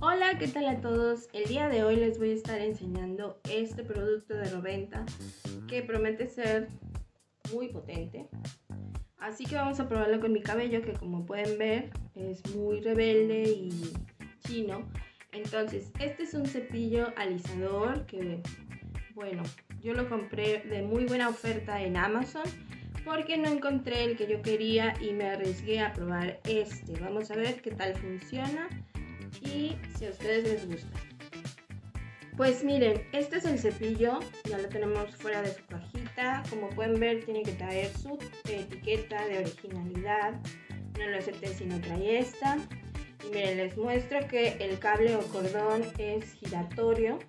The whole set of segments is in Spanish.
Hola, ¿qué tal a todos? El día de hoy les voy a estar enseñando este producto de Roventa que promete ser muy potente. Así que vamos a probarlo con mi cabello que como pueden ver es muy rebelde y chino. Entonces, este es un cepillo alisador que, bueno, yo lo compré de muy buena oferta en Amazon porque no encontré el que yo quería y me arriesgué a probar este. Vamos a ver qué tal funciona y si a ustedes les gusta. Pues miren, este es el cepillo, ya lo tenemos fuera de su cajita. Como pueden ver tiene que traer su etiqueta de originalidad. No lo acepté si no trae esta. Y miren, les muestro que el cable o cordón es giratorio.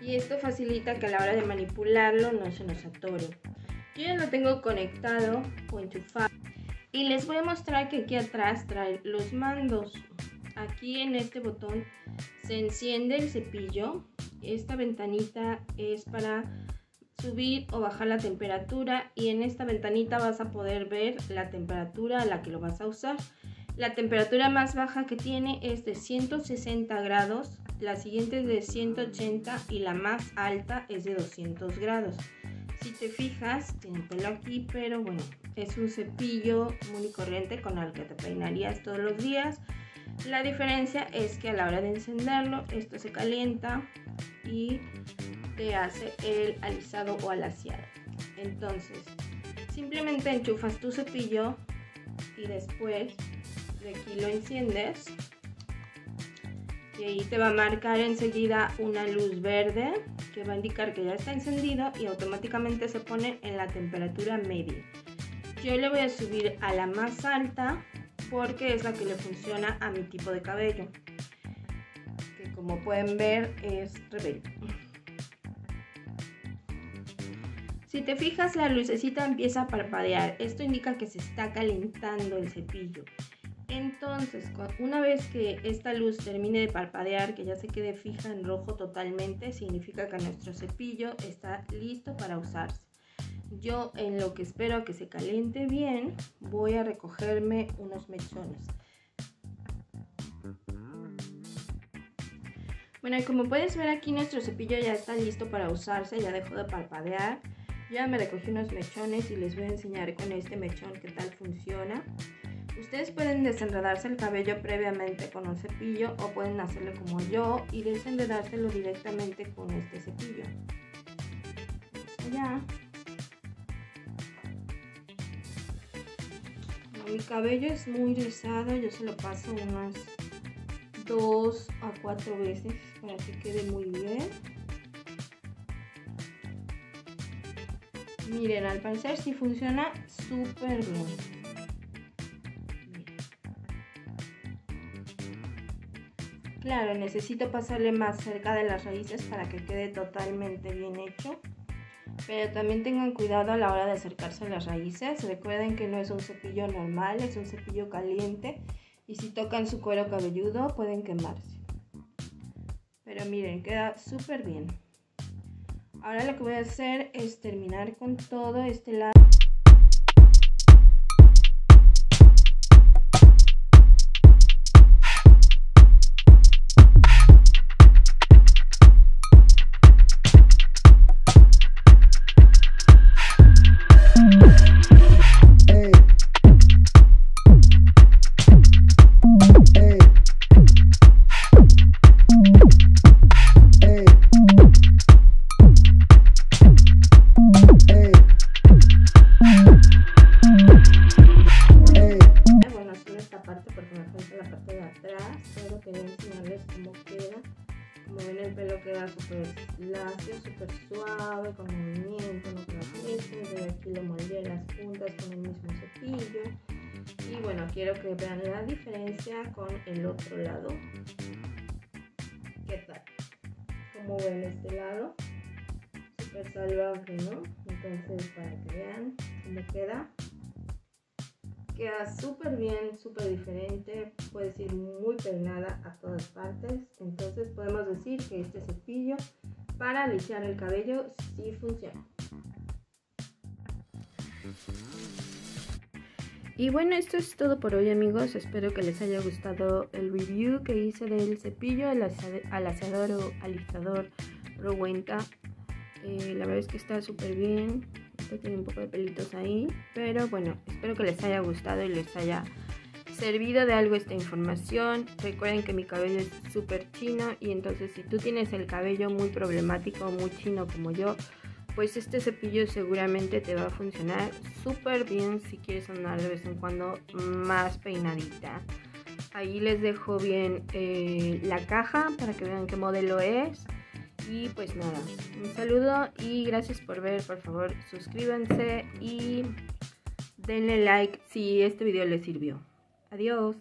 Y esto facilita que a la hora de manipularlo no se nos atore. Yo ya lo tengo conectado o enchufado. Y les voy a mostrar que aquí atrás trae los mandos. Aquí en este botón se enciende el cepillo. Esta ventanita es para subir o bajar la temperatura y en esta ventanita vas a poder ver la temperatura a la que lo vas a usar. La temperatura más baja que tiene es de 160 grados, la siguiente es de 180 y la más alta es de 200 grados. Si te fijas, tiene pelo aquí, pero bueno, es un cepillo muy corriente con el que te peinarías todos los días. La diferencia es que a la hora de encenderlo, esto se calienta y te hace el alisado o alaciado. Entonces, simplemente enchufas tu cepillo y después de aquí lo enciendes y ahí te va a marcar enseguida una luz verde que va a indicar que ya está encendido y automáticamente se pone en la temperatura media. Yo le voy a subir a la más alta porque es la que le funciona a mi tipo de cabello, que como pueden ver es rebelde. Si te fijas la lucecita empieza a parpadear, esto indica que se está calentando el cepillo. Entonces, una vez que esta luz termine de parpadear, que ya se quede fija en rojo totalmente, significa que nuestro cepillo está listo para usarse. Yo en lo que espero que se caliente bien, voy a recogerme unos mechones. Bueno, y como puedes ver aquí nuestro cepillo ya está listo para usarse, ya dejó de parpadear. Ya me recogí unos mechones y les voy a enseñar con este mechón qué tal funciona. Ustedes pueden desenredarse el cabello previamente con un cepillo o pueden hacerlo como yo y desenredárselo directamente con este cepillo. Ya. Mi cabello es muy rizado, yo se lo paso unas dos a cuatro veces para que quede muy bien. Miren, al parecer sí funciona súper bien. Claro, necesito pasarle más cerca de las raíces para que quede totalmente bien hecho. Pero también tengan cuidado a la hora de acercarse a las raíces. Recuerden que no es un cepillo normal, es un cepillo caliente. Y si tocan su cuero cabelludo pueden quemarse. Pero miren, queda súper bien. Ahora lo que voy a hacer es terminar con todo este lado. Súper lacio, súper suave, con movimiento, no con De aquí lo moldeé las puntas con el mismo cepillo. Y bueno, quiero que vean la diferencia con el otro lado. ¿Qué tal? Como ven este lado. Súper salvaje, ¿no? Entonces, para que vean cómo queda queda súper bien, súper diferente, puede ir muy peinada a todas partes. Entonces podemos decir que este cepillo para alisar el cabello sí funciona. Y bueno, esto es todo por hoy amigos. Espero que les haya gustado el review que hice del cepillo alaciador o alisador Rowenta. Eh, la verdad es que está súper bien. Tiene un poco de pelitos ahí. Pero bueno, espero que les haya gustado y les haya servido de algo esta información. Recuerden que mi cabello es súper chino y entonces si tú tienes el cabello muy problemático, muy chino como yo, pues este cepillo seguramente te va a funcionar súper bien si quieres andar de vez en cuando más peinadita. Ahí les dejo bien eh, la caja para que vean qué modelo es. Y pues nada, un saludo y gracias por ver. Por favor, suscríbanse y denle like si este video les sirvió. Adiós.